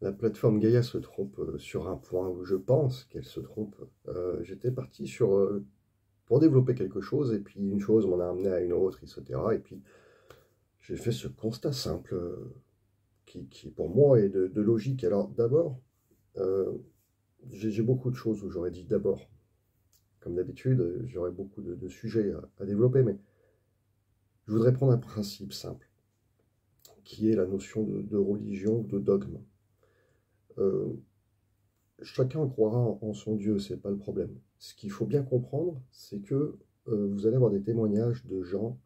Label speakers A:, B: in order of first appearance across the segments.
A: la plateforme Gaia se trompe euh, sur un point où je pense qu'elle se trompe. Euh, j'étais parti sur euh, pour développer quelque chose, et puis une chose m'en a amené à une autre, etc. Et puis j'ai fait ce constat simple qui, pour moi est de, logique. Alors d'abord, j'ai beaucoup de choses où j'aurais dit d'abord. Comme d'habitude, j'aurais beaucoup de, sujets à, développer, mais je voudrais prendre un principe simple, qui est la notion de, religion, de dogme. Euh, chacun croira en, son Dieu, c'est pas le problème. Ce qu'il faut bien comprendre, c'est que euh, vous allez avoir des témoignages de gens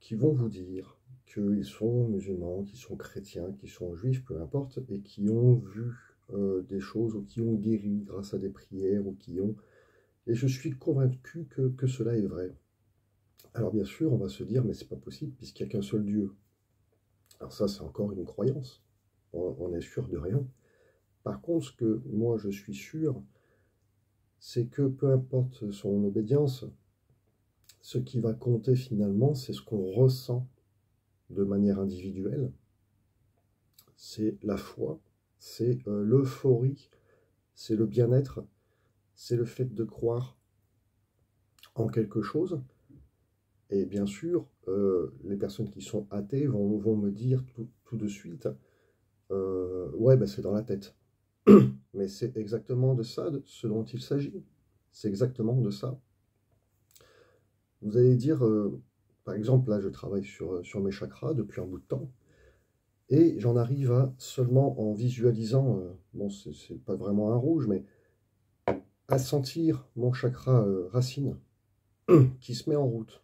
A: qui vont vous dire qu'ils sont musulmans, qu'ils sont chrétiens, qu'ils sont juifs, peu importe, et qui ont vu euh, des choses ou qui ont guéri grâce à des prières ou qui ont... Et je suis convaincu que, cela est vrai. Alors bien sûr, on va se dire, mais c'est pas possible puisqu'il n'y a qu'un seul Dieu. Alors ça, c'est encore une croyance. on est sûr de rien. Par contre, ce que moi je suis sûr, c'est que peu importe son obédience, ce qui va compter finalement, c'est ce qu'on ressent de manière individuelle. C'est la foi, c'est euh, l'euphorie, c'est le bien-être, c'est le fait de croire en quelque chose. Et bien sûr, euh, les personnes qui sont athées vont, me dire tout, de suite, euh, ouais, ben c'est dans la tête. Mais c'est exactement de ça ce dont il s'agit. C'est exactement de ça. Vous allez dire, euh, par exemple, là je travaille sur, euh, sur mes chakras depuis un bout de temps, et j'en arrive à seulement en visualisant, euh, bon c'est pas vraiment un rouge, mais à sentir mon chakra racine qui se met en route.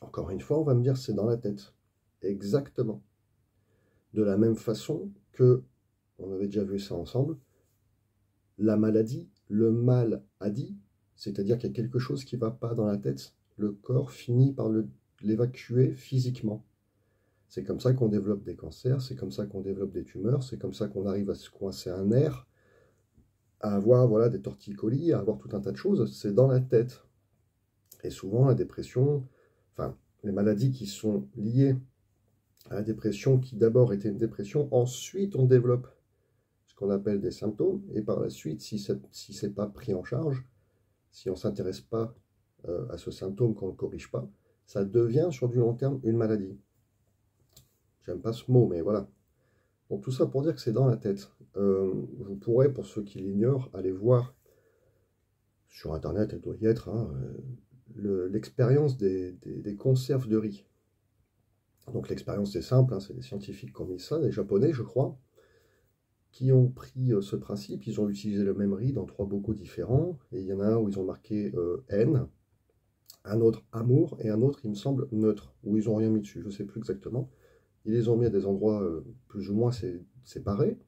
A: Encore une fois, on va me dire c'est dans la tête. Exactement. De la même façon que on avait déjà vu ça ensemble, la maladie, le mal a dit, c'est-à-dire qu'il y a quelque chose qui ne va pas dans la tête, le corps finit par l'évacuer physiquement. C'est comme ça qu'on développe des cancers, c'est comme ça qu'on développe des tumeurs, c'est comme ça qu'on arrive à se coincer un nerf, à avoir voilà, des torticolis, à avoir tout un tas de choses, c'est dans la tête. Et souvent, la dépression, enfin, les maladies qui sont liées à la dépression, qui d'abord était une dépression, ensuite on développe qu'on appelle des symptômes, et par la suite, si ce n'est pas pris en charge, si on s'intéresse pas euh, à ce symptôme, qu'on ne corrige pas, ça devient sur du long terme une maladie. J'aime pas ce mot, mais voilà. Donc tout ça pour dire que c'est dans la tête. Euh, vous pourrez, pour ceux qui l'ignorent, aller voir sur Internet, elle doit y être, hein, euh, l'expérience des, conserves de riz. Donc l'expérience c'est simple, hein, c'est des scientifiques qui ont mis ça, des japonais je crois, qui ont pris euh, ce principe, ils ont utilisé le même riz dans trois bocaux différents, et il y en a un où ils ont marqué euh, haine, un autre amour, et un autre, il me semble, neutre, où ils n'ont rien mis dessus, je ne sais plus exactement. Ils les ont mis à des endroits euh, plus ou moins séparés,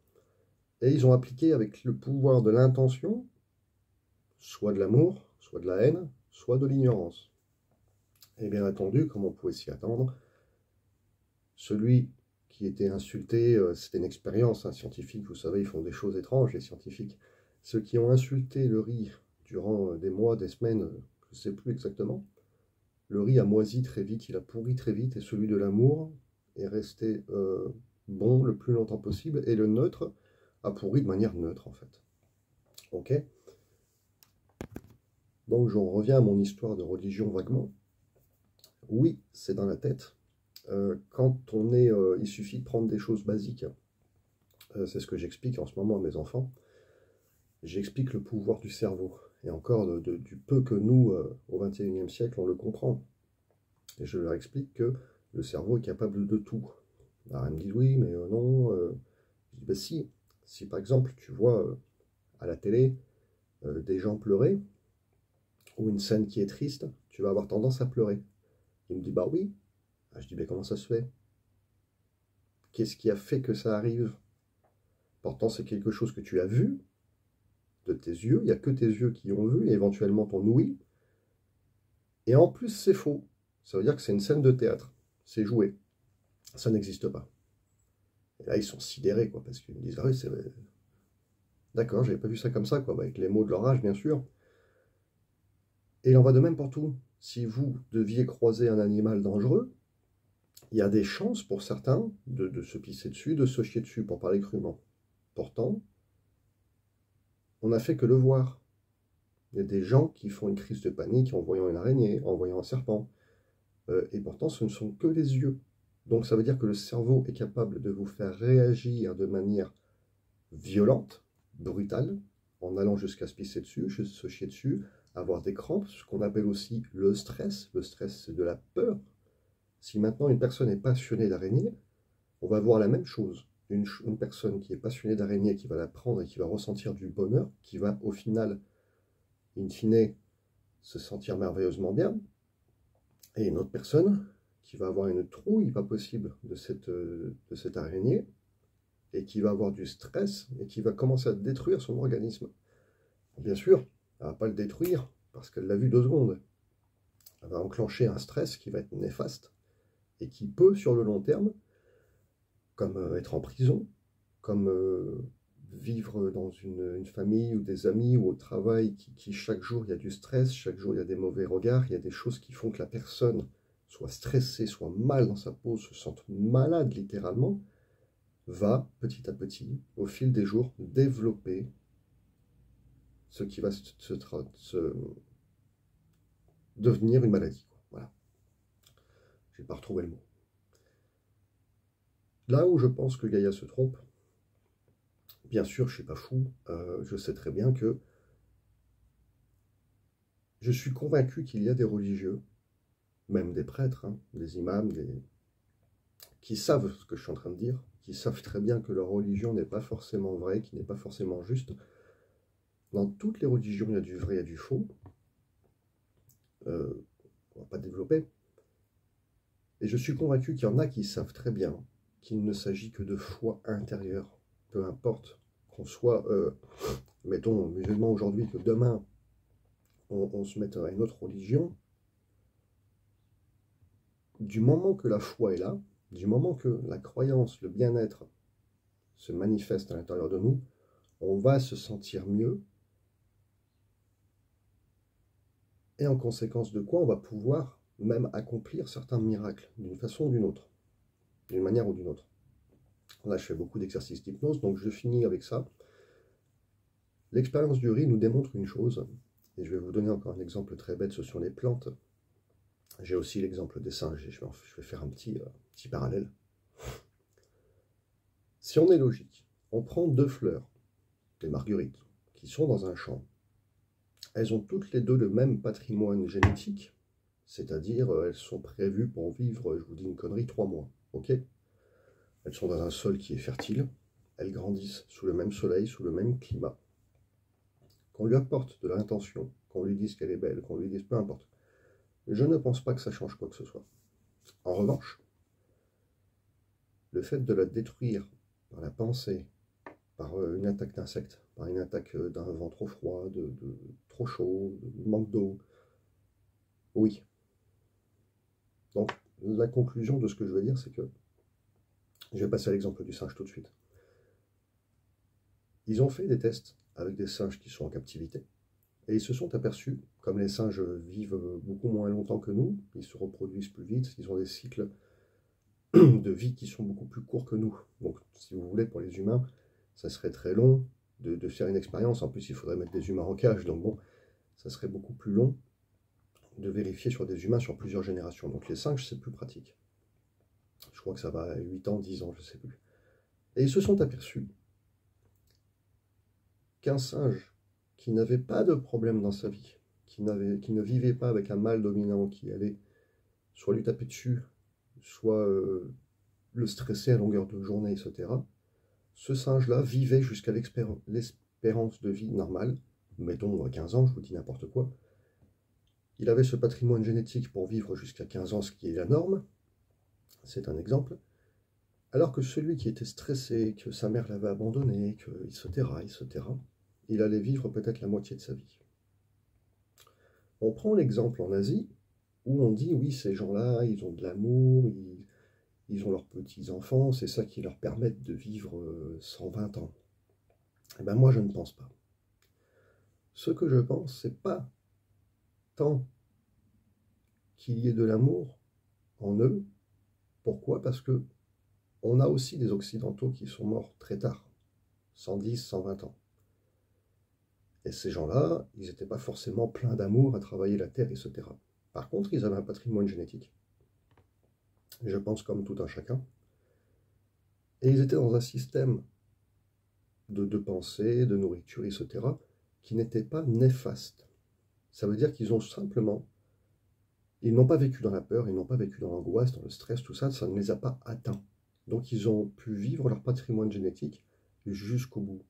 A: et ils ont appliqué avec le pouvoir de l'intention, soit de l'amour, soit de la haine, soit de l'ignorance. Et bien entendu, comme on pouvait s'y attendre, celui qui était insulté, euh, c'était une expérience hein, scientifique, vous savez, ils font des choses étranges, les scientifiques. Ceux qui ont insulté le riz durant euh, des mois, des semaines, euh, je ne sais plus exactement, le riz a moisi très vite, il a pourri très vite, et celui de l'amour est resté bon le plus longtemps possible, et le neutre a pourri de manière neutre, en fait. Ok? Donc j'en reviens à mon histoire de religion vaguement. Oui, c'est dans la tête, quand on est, euh, il suffit de prendre des choses basiques. Euh, c'est ce que j'explique en ce moment à mes enfants. J'explique le pouvoir du cerveau. Et encore, du peu que nous, au XXIe siècle, on le comprend. Et je leur explique que le cerveau est capable de tout. Alors, ils me disent oui, mais non. Je dis bah, si. Si par exemple, tu vois à la télé des gens pleurer, ou une scène qui est triste, tu vas avoir tendance à pleurer. Il me dit bah oui, je dis, mais comment ça se fait? Qu'est-ce qui a fait que ça arrive? Pourtant, c'est quelque chose que tu as vu de tes yeux. Il n'y a que tes yeux qui ont vu, et éventuellement ton ouïe. Et en plus, c'est faux. Ça veut dire que c'est une scène de théâtre. C'est joué. Ça n'existe pas. Et là, ils sont sidérés, quoi, parce qu'ils me disent, ah oui, c'est... D'accord, j'avais pas vu ça comme ça, quoi, avec les mots de leur âge, bien sûr. Et il en va de même pour tout. Si vous deviez croiser un animal dangereux, il y a des chances pour certains de, se pisser dessus, de se chier dessus, pour parler crûment. Pourtant, on n'a fait que le voir. Il y a des gens qui font une crise de panique en voyant une araignée, en voyant un serpent. Euh, et pourtant, ce ne sont que les yeux. Donc ça veut dire que le cerveau est capable de vous faire réagir de manière violente, brutale, en allant jusqu'à se pisser dessus, se chier dessus, avoir des crampes, ce qu'on appelle aussi le stress. Le stress, c'est de la peur. Si maintenant une personne est passionnée d'araignée, on va voir la même chose. Une, personne qui est passionnée d'araignée, qui va la prendre et qui va ressentir du bonheur, qui va au final, in fine, se sentir merveilleusement bien. Et une autre personne qui va avoir une trouille pas possible de cette, cette araignée, et qui va avoir du stress, et qui va commencer à détruire son organisme. Bien sûr, elle va pas le détruire, parce qu'elle l'a vu deux secondes. Elle va enclencher un stress qui va être néfaste, et qui peut, sur le long terme, comme euh, être en prison, comme euh, vivre dans une, famille ou des amis ou au travail, qui, chaque jour il y a du stress, chaque jour il y a des mauvais regards, il y a des choses qui font que la personne soit stressée, soit mal dans sa peau, se sente malade littéralement, va petit à petit, au fil des jours, développer ce qui va se, devenir une maladie. Voilà. Je n'ai pas retrouvé le mot. Là où je pense que Gaïa se trompe, bien sûr, je ne suis pas fou, euh, je sais très bien que je suis convaincu qu'il y a des religieux, même des prêtres, hein, des imams, qui savent ce que je suis en train de dire, qui savent très bien que leur religion n'est pas forcément vraie, qui n'est pas forcément juste. Dans toutes les religions, il y a du vrai et du faux. Euh, on ne va pas développer. Et je suis convaincu qu'il y en a qui savent très bien qu'il ne s'agit que de foi intérieure. Peu importe qu'on soit, euh, mettons, musulman aujourd'hui, que demain on, se mette à une autre religion, du moment que la foi est là, du moment que la croyance, le bien-être se manifeste à l'intérieur de nous, on va se sentir mieux. Et en conséquence de quoi, on va pouvoir même accomplir certains miracles d'une façon ou d'une autre d'une manière ou d'une autre. Là, je fais beaucoup d'exercices d'hypnose, donc je finis avec ça. L'expérience du riz nous démontre une chose, et je vais vous donner encore un exemple très bête, ce sont les plantes. J'ai aussi l'exemple des singes, et je vais faire un petit, euh, petit parallèle. Si on est logique, on prend deux fleurs, des marguerites, qui sont dans un champ. Elles ont toutes les deux le même patrimoine génétique, c'est-à-dire euh, elles sont prévues pour vivre, je vous dis une connerie, trois mois. Ok? Elles sont dans un sol qui est fertile. Elles grandissent sous le même soleil, sous le même climat. Qu'on lui apporte de l'intention, qu'on lui dise qu'elle est belle, qu'on lui dise peu importe. Je ne pense pas que ça change quoi que ce soit. En revanche, le fait de la détruire par la pensée, par euh, une attaque d'insectes, par une attaque euh, d'un vent trop froid, de, trop chaud, de manque d'eau, oui. Donc, la conclusion de ce que je veux dire, c'est que, je vais passer à l'exemple du singe tout de suite. Ils ont fait des tests avec des singes qui sont en captivité, et ils se sont aperçus, comme les singes vivent beaucoup moins longtemps que nous, ils se reproduisent plus vite, ils ont des cycles de vie qui sont beaucoup plus courts que nous. Donc, si vous voulez, pour les humains, ça serait très long de, de faire une expérience. En plus, il faudrait mettre des humains en cage, donc bon, ça serait beaucoup plus long de vérifier sur des humains sur plusieurs générations. Donc les singes, c'est plus pratique. Je crois que ça va à 8 ans, 10 ans, je ne sais plus. Et ils se sont aperçus qu'un singe qui n'avait pas de problème dans sa vie, qui, qui ne vivait pas avec un mâle dominant qui allait soit lui taper dessus, soit euh, le stresser à longueur de journée, etc., ce singe-là vivait jusqu'à l'espérance de vie normale, mettons 15 ans, je vous dis n'importe quoi, il avait ce patrimoine génétique pour vivre jusqu'à 15 ans, ce qui est la norme. C'est un exemple. Alors que celui qui était stressé, que sa mère l'avait abandonné, etc., etc., il allait vivre peut-être la moitié de sa vie. On prend l'exemple en Asie, où on dit, oui, ces gens-là, ils ont de l'amour, ils, ont leurs petits-enfants, c'est ça qui leur permet de vivre 120 ans. Eh bien, moi, je ne pense pas. Ce que je pense, c'est pas qu'il y ait de l'amour en eux. Pourquoi? Parce que on a aussi des Occidentaux qui sont morts très tard. 110, 120 ans. Et ces gens-là, ils n'étaient pas forcément pleins d'amour à travailler la terre, etc. Par contre, ils avaient un patrimoine génétique. Je pense comme tout un chacun. Et ils étaient dans un système de, de pensée, de nourriture, etc., qui n'était pas néfaste. Ça veut dire qu'ils ont simplement, ils n'ont pas vécu dans la peur, ils n'ont pas vécu dans l'angoisse, dans le stress, tout ça, ça ne les a pas atteints. Donc ils ont pu vivre leur patrimoine génétique jusqu'au bout.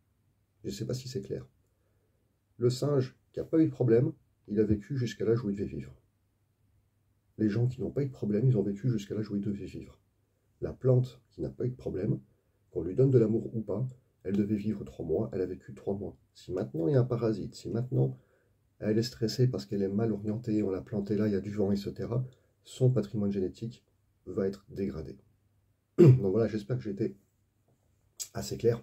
A: Je ne sais pas si c'est clair. Le singe qui n'a pas eu de problème, il a vécu jusqu'à l'âge où il devait vivre. Les gens qui n'ont pas eu de problème, ils ont vécu jusqu'à l'âge où ils devaient vivre. La plante qui n'a pas eu de problème, qu'on lui donne de l'amour ou pas, elle devait vivre trois mois, elle a vécu trois mois. Si maintenant il y a un parasite, si maintenant elle est stressée parce qu'elle est mal orientée, on l'a plantée là, il y a du vent, etc., son patrimoine génétique va être dégradé. Donc voilà, j'espère que j'ai été assez clair.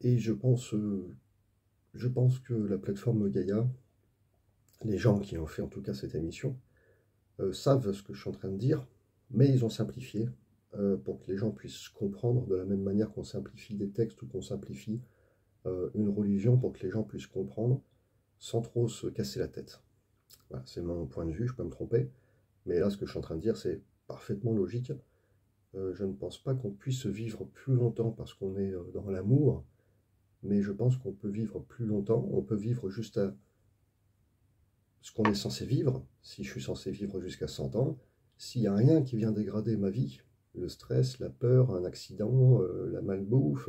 A: Et je pense, euh, que la plateforme Gaïa, les gens qui ont fait en tout cas cette émission, euh, savent ce que je suis en train de dire, mais ils ont simplifié euh, pour que les gens puissent comprendre de la même manière qu'on simplifie des textes ou qu'on simplifie une religion pour que les gens puissent comprendre sans trop se casser la tête. Voilà, c'est mon point de vue, je peux me tromper, mais là ce que je suis en train de dire c'est parfaitement logique. je ne pense pas qu'on puisse vivre plus longtemps parce qu'on est dans l'amour, mais je pense qu'on peut vivre plus longtemps, on peut vivre juste à ce qu'on est censé vivre, si je suis censé vivre jusqu'à 100 ans, s'il n'y a rien qui vient dégrader ma vie, le stress, la peur, un accident, euh, la malbouffe,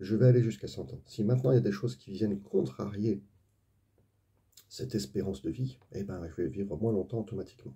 A: je vais aller jusqu'à 100 ans. Si maintenant il y a des choses qui viennent contrarier cette espérance de vie, eh ben, je vais vivre moins longtemps automatiquement.